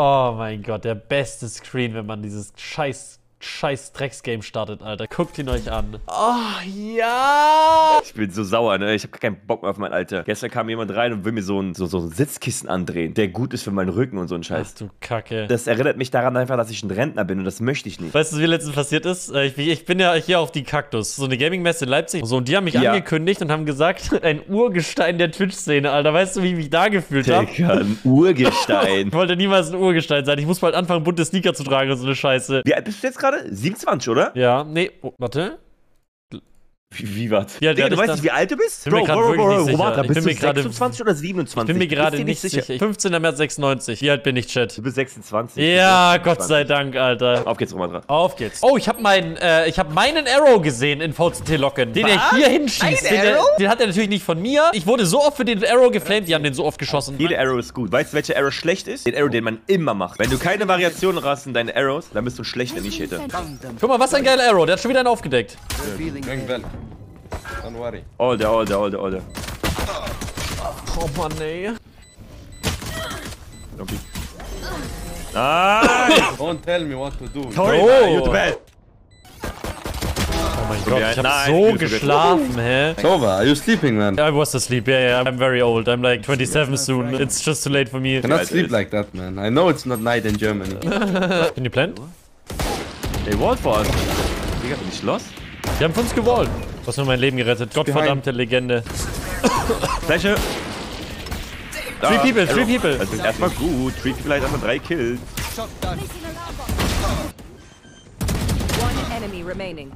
Oh mein Gott, der beste Screen, wenn man dieses scheiß scheiß Drecksgame startet, Alter. Guckt ihn euch an. Oh, ja! Ich bin so sauer, ne? Ich habe keinen Bock mehr auf mein Alter. Gestern kam jemand rein und will mir so ein, so, so ein Sitzkissen andrehen, der gut ist für meinen Rücken und so ein Scheiß. Ach du Kacke. Das erinnert mich daran einfach, dass ich ein Rentner bin und das möchte ich nicht. Weißt du, wie letztens passiert ist? Äh, Ich, ich bin ja hier auf die Kaktus, so eine Gaming-Messe in Leipzig. So, und die haben mich Ja. angekündigt und haben gesagt, ein Urgestein der Twitch-Szene, Alter. Weißt du, wie ich mich da gefühlt habe? Digga, ein Urgestein. Ich wollte niemals ein Urgestein sein. Ich muss bald anfangen, bunte Sneaker zu tragen und so eine Scheiße. Wie alt bist du jetzt gerade? 27, oder? Ja, nee, oh, warte. Wie, wie was? Alt Digga, du ich weißt nicht, wie alt du bist? bin mir grad wirklich nicht sicher. Romata, Ich bist bin du mir grade- 26 oder 27? Ich bin mir gerade nicht sicher. 15. März 96. Wie alt bin ich, Chat? Du bist 26. Ja, Du bist Gott sei 26. Dank, Alter. Auf geht's, Romata. Auf geht's. Oh, ich habe meinen, äh, ich habe meinen Arrow gesehen in VCT Locken, den er Was? hier hinschießt. Den, der, Arrow? den hat er natürlich nicht von mir. Ich wurde so oft für den Arrow geflamed, die haben den so oft geschossen. Jede Arrow ist gut. Weißt du, welcher Arrow schlecht ist? Den Arrow, den man immer macht. Wenn du keine Variationen hast in deinen Arrows, dann bist du ein schlechter Initiator. Guck mal, was ein geiler Arrow. Der hat schon wieder einen aufgedeckt. Well. Don't worry. Older, older, older, older. Oh Mann, ey. Okay. Nice! Don't tell me what to do. Sorry, Oh. man, you're the best. Oh mein Gott, ich hab so geschlafen, hä? It's over. Are you sleeping, man? I was asleep, yeah, yeah. I'm very old. I'm like 27 soon. It's just too late for me. Cannot Alter, sleep like that, man. I know it's not night in Germany. Can you plan? Ey, Wall for us. Digga, bin ich los? Die haben für uns gewollt. Du hast mir mein Leben gerettet. Gottverdammte Legende. Fläche. Three people, three people. Das ist erstmal gut. Three people halt einfach drei Kills. One enemy remaining.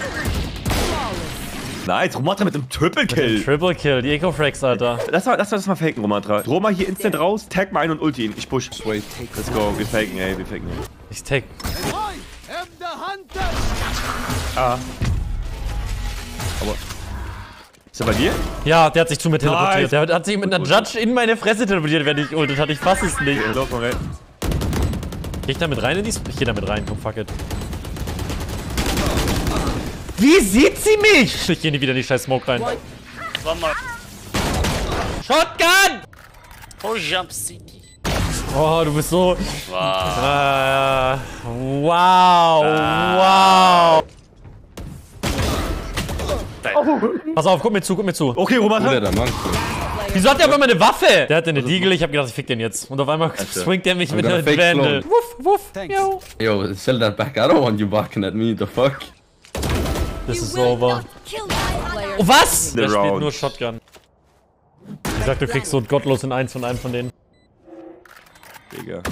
Nice, Romatra mit einem Triple Kill. Triple Kill, die Eco-Frags, Alter. Lass mal, lass mal das mal faken, Romatra. Roma hier instant raus, tag mal ein und ulti ihn. Ich push. Wait. Let's go, wir faken, ey, wir faken. Ey. Ich take. Ah. Aber. Ist er bei dir? Ja, der hat sich zu mir teleportiert. Nice. Der hat sich mit einer Judge in meine Fresse teleportiert, wenn ich ultet hatte. Ich fass es nicht. Lauf mal rein. Geh ich da mit rein in die... Ich geh da mit rein, komm, fuck it. Wie sieht sie mich? Ich geh nie wieder in die scheiß Smoke rein. One more. Shotgun! Oh, jump city. Oh, du bist so... Wow. Äh, wow, wow. Pass auf, guck mir zu, guck mir zu. Okay, Romatra. Bruder, der. Wieso hat der auf einmal eine Waffe? Der hatte eine Deagle, ich hab gedacht, ich fick den jetzt. Und auf einmal swingt der mich mit einer fake Vandal. clone. Wuff, wuff, yo. Yo, sell that back. I don't want you barking at me. The fuck? This is over. Oh, was? Der spielt round. nur Shotgun. Ich sag, du kriegst so gottlos in eins von einem von denen. Digga.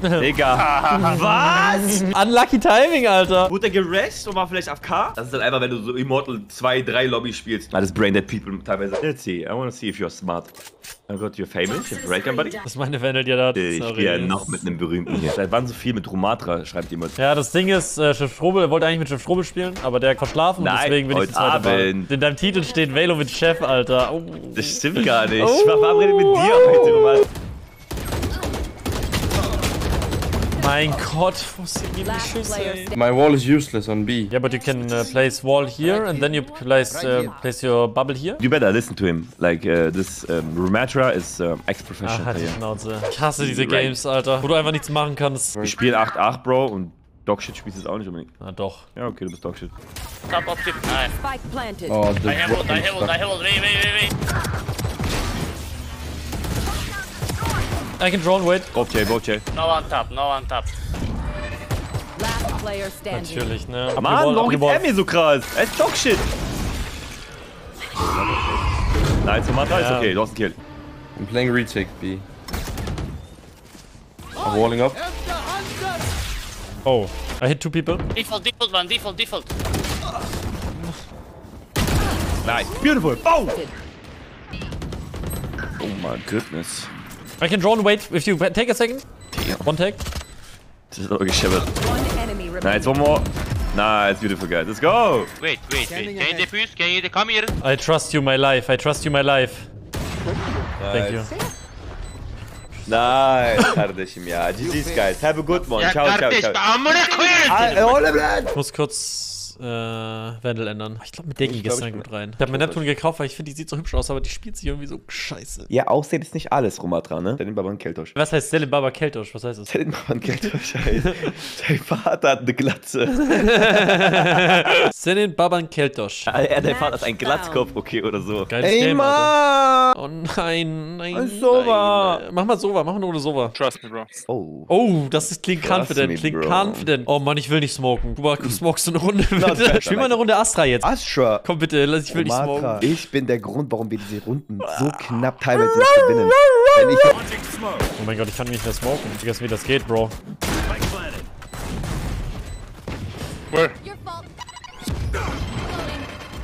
Digga. Was? Unlucky Timing, Alter. Wurde er gerest und war vielleicht AFK? Das ist halt einfach, wenn du so Immortal 2, 3 Lobby spielst. Alles braindead people teilweise. Let's see. I wanna see if you're smart. Oh Gott, you're famous? You're great buddy? Das ist meine Vandal, die da hat. Ich Sorry. spiele ja noch mit einem berühmten hier. Seit wann so viel mit Romatra, schreibt jemand. Ja, das Ding ist, äh, Chef Strobel, er wollte eigentlich mit Chef Strobel spielen, aber der hat verschlafen und Nein, deswegen bin ich heute die zweite. Abend. In deinem Titel steht Velo mit Chef, Alter. Oh. Das stimmt gar nicht. Ich war verabredet mit dir heute, Romatra. Mein Gott, wo sind die Schüsse, ey? My wall is useless on B. Yeah, but you can uh, place wall here and then you place, uh, place your bubble here. You better listen to him. Like, uh, this um, Romatra is um, Ah, ex-professional halt die player. Schnauze. Ich hasse diese. Games, Alter. Wo du einfach nichts machen kannst. Ich spiele 8-8, Bro, und Dogshit spielst du jetzt auch nicht unbedingt. Na doch. Ja, okay, du bist Dogshit. Top of tip. Nice. Spike planted. Oh, the I have ult, I have ult, I have ult. Wait, wait, wait, wait. I can drone, wait. Both J, both J. No on top, no on top. Last player standing. Natürlich, ne. Mann, Abgeballt, warum gibt er mir so krass? Er ist Dogshit. Nice, Romatra ist Ja. okay, du hast einen Kill. I'm playing retake B. I'm walling up. Oh, I hit two people. Default, default one, default, default. Nice. Beautiful. Boom. Oh my goodness. I can drone, wait. If you take a second. One take. Das ist aber geschibbert. One enemy remaining. Nice, one more. Nice, beautiful guys. Let's go. Wait, wait, wait. Can you defuse? Can you come here? I trust you, my life. I trust you, my life. Thank you. Nice, kardeşim ya. GG's guys. Have a good one. Ya ciao, ciao, kardeş, ciao. amına koyarım seni. Ay, oğlum lan. Ich muss kurz äh, Wendel ändern. Ich glaube, mit der ging gestern ich- gut rein. Ich habe mir Neptun gekauft, weil ich finde, die sieht so hübsch aus, aber die spielt sich irgendwie so scheiße. Ja, Aussehen ist nicht alles, Romatra, ne? Selim Baban Keltosch. Was heißt Selim Baba Keltosch? Was heißt das? Selim Baban Keltosch heißt, dein Vater hat eine Glatze. Selim Baban Keltosch. Ja, dein Vater hat einen Glatzkopf, okay, oder so. Geiles Ey, Game, Alter. Oh nein, nein. Ein Sova. nein. Mach mal Sova, mach mal nur Sova. Trust me, bro. Oh. Oh, das ist klingt confident, klingt confident. Oh Mann, ich will nicht smoken. Du du smokst eine Runde, bitte. Spiel mal eine Runde Astra jetzt. Astra. Komm bitte, lass, ich will nicht smoken. ich bin der Grund, warum wir diese Runden so knapp teilweise noch gewinnen. Wenn ich Oh mein Gott, ich kann nicht mehr smoken. Ich vergesse, wie das geht, Bro. Where?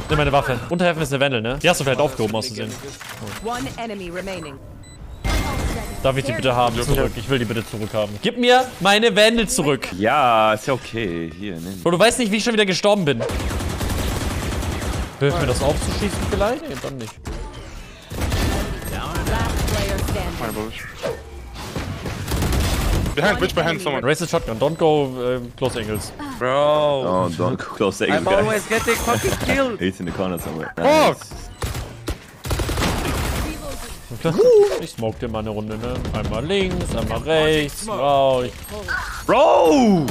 Nimm meine Waffe. Unterhelfen ist eine Wendel, ne? Die hast du vielleicht aufgehoben, auszusehen. One enemy remaining. Darf ich die bitte haben? Zurück. Ich will die bitte zurückhaben. Gib mir meine Wendel zurück. ja, ist ja okay. Hier, nimm. Bro, du weißt nicht, wie ich schon wieder gestorben bin. Hilft mir das aufzuschießen vielleicht? Nee, dann nicht. My bullish. Behind, bitch, behind someone. Raise the shotgun. Don't go äh, close angles. Bro. Oh, don't close the I'm guys. always getting fucking killed. He's in the corner somewhere. Fuck! Ich smoke dir mal eine Runde, ne? Einmal links, einmal rechts. Wow. Ich, Bro!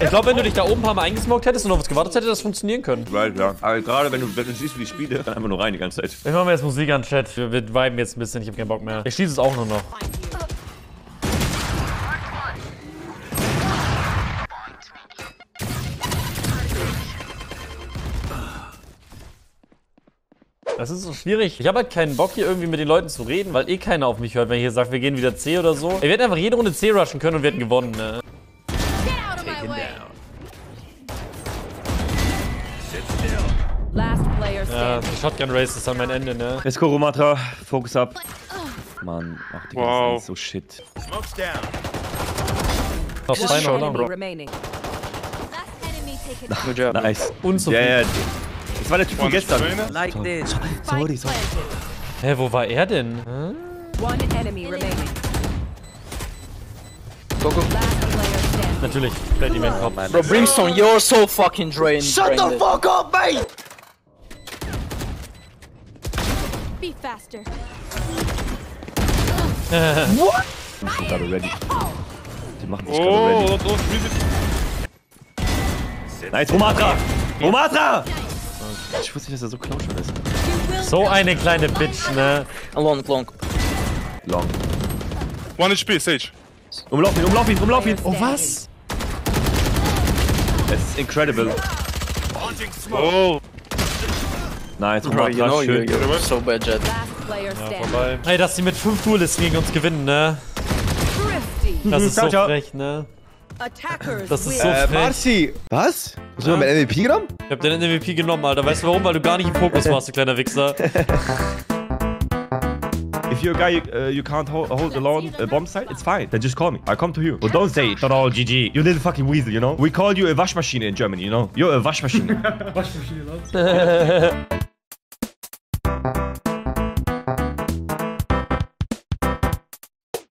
Ich glaube, wenn du dich da oben ein paar Mal eingesmoked hättest und auf uns gewartet hätte das funktionieren können. Right, ja. Aber gerade wenn du, wenn du siehst, wie ich spiele, dann einfach nur rein die ganze Zeit. Ich mache mir jetzt Musik an, Chat. Wir, wir viben jetzt ein bisschen. Ich hab keinen Bock mehr. Ich schieße es auch nur noch. Das ist so schwierig. Ich habe halt keinen Bock, hier irgendwie mit den Leuten zu reden, weil eh keiner auf mich hört, wenn ich hier sage, wir gehen wieder C oder so. Wir hätten einfach jede Runde C rushen können und wir hätten gewonnen, ne? Last player Ja, die Shotgun Race ist dann mein Ende, ne? Let's go, Romatra. Focus up. Mann, ach, die Wow. so shit. Noch One zweimal, enemy oder? remaining. Good job. Nice. Unzufrieden. Ja, ja. Das war der Typ von One gestern. Like this. Sorry, sorry. Hä, wo war er denn? Hä? One enemy remaining. Go, go. Natürlich, in den Kopf. Bro, Brimstone, you're so fucking drained. Shut the drained. fuck up, mate! Be faster. Die sind gerade ready. Die machen sich gerade Oh, ready. that was really. Nice, Romatra! Romatra! Ich wusste nicht, dass er so close schon ist. So eine kleine Bitch, ne? Long, long. Long. One HP, Sage. Umlauf ihn, umlauf ihn, umlauf ihn! Oh, Was? Es ist incredible. Oh, Nice, Bro, you know you're, schön. you're so bad, Jet. Standing. Vorbei. Ey, dass die mit 5 Duelists gegen uns gewinnen, ne? Das ist so frech, ne? Das ist so Äh. Marci! Was? Hast du mal mein MVP genommen? Ich hab den MVP genommen, Alter. Weißt du warum? Weil du gar nicht im Fokus warst, du kleiner Wichser. If you're a guy, uh, you can't hold, hold the long uh, bomb site, it's fine. Then just call me. I'll come to you. But don't say, not all GG. You little fucking weasel, you know? We call you a Waschmaschine in Germany, you know? You're a Waschmaschine.